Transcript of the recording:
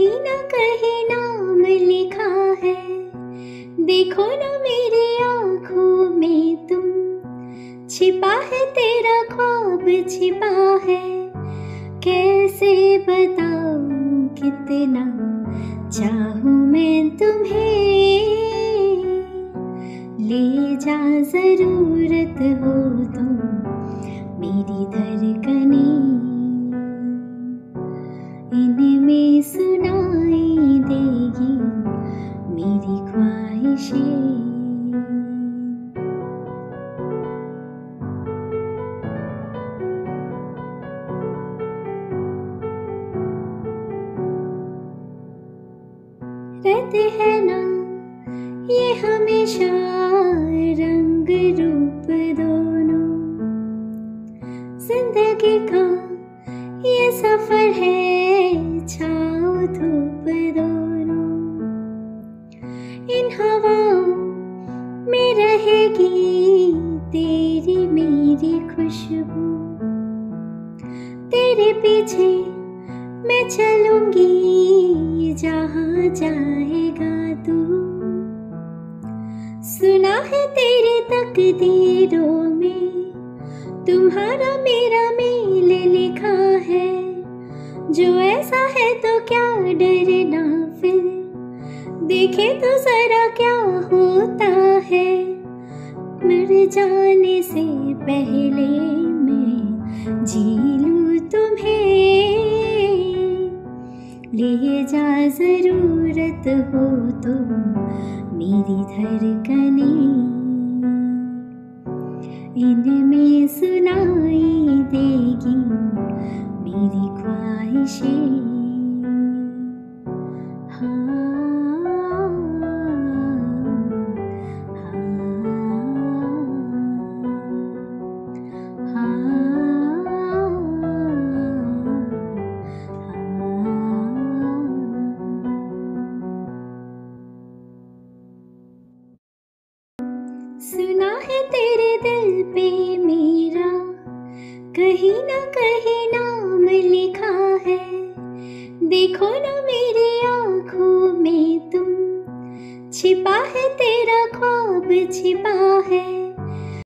कहीं ना कहीं नाम लिखा है। देखो ना मेरी आँखों में तुम। छिपा है तेरा ख्वाब, छिपा है। कैसे बताऊँ कितना चाहूँ मैं तुम्हें? ले जा ज़रूरत हो तुम। मेरी धड़कने इनमें सुनाई देगी मेरी ख्वाहिशें। रहते हैं ना, ये हमेशा रंग रूप दोनों। ज़िंदगी का ये सफ़र है तेरे पीछे मैं चलूँगी, जहाँ जाएगा तू। सुना है तेरी तकदीरों में, तुम्हारा मेरा मेल लिखा है। जो ऐसा है तो क्या डरना फिर? देखे तो जरा क्या होता है? मर जाने से पहले ले जा ज़रूरत हो तो मेरी धड़कने। इनमें सुनाई है तेरे दिल पे मेरा। कहीं ना कहीं नाम लिखा है। देखो ना मेरी आँखों में तुम। छिपा है तेरा ख्वाब, छिपा है।